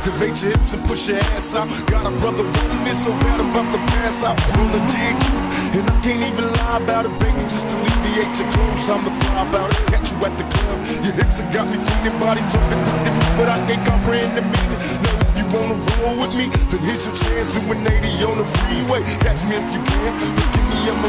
Activate your hips and push your ass out. Got a brother wanting it so bad I'm about to pass out. Wanna dig you, and I can't even lie about it, baby. Just to alleviate your clothes, I'ma fly about it. Catch you at the club, your hips have got me feeling body talking good to me, but I can't comprehend the meaning. Now if you wanna roll with me, then here's your chance Doing 80 on the freeway. Catch me if you can, forgive me, I'm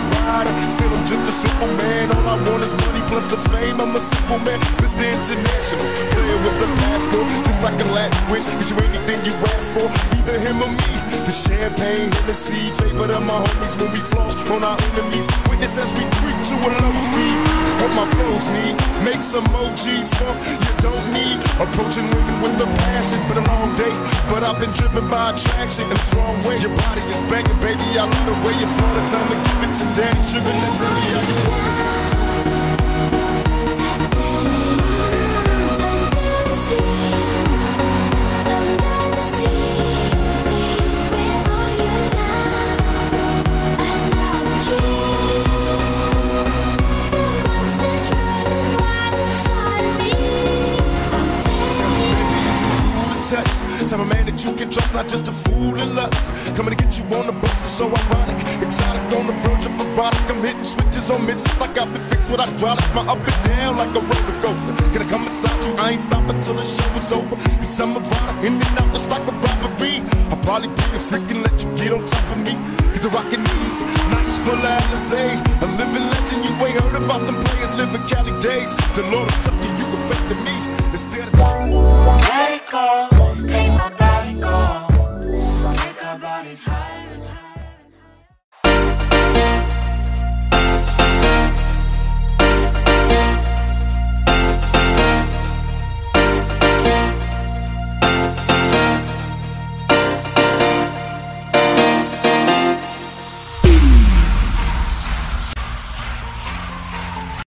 Still, I'm just a simple man. All I want is money plus the fame. I'm a simple man, Mr. International. Playing with the passport, just like a Latin switch. Get you anything you ask for, either him or me. The champagne, Hennessy, favorite of my homies when we floss on our enemies. Witness as we creep to a low speed. What my foes need, make some OGs for you don't need. Approaching women with a passion, been a long day, but I've been driven by attraction in a strong way. Your body. I love the way you flow. The time to give it to Daddy Sugar. Let's tell me how Type of man that you can trust, not just a fool in lust. Coming to get you on the bus is so ironic. Exotic on the verge of erotic. I'm hitting switches on misses like I've been fixed with hydraulics. My up and down like a roller coaster. Can I come inside you? I ain't stopping till the show is over. Cause I'm rider, in and out just like a robbery. I'll probably be a freak and let you get on top of me. Cause the rockin' knees, nights full of Alizé. A living legend, you ain't heard about them players living Cali days. The Lord of Tucky, you affected me. Instead of.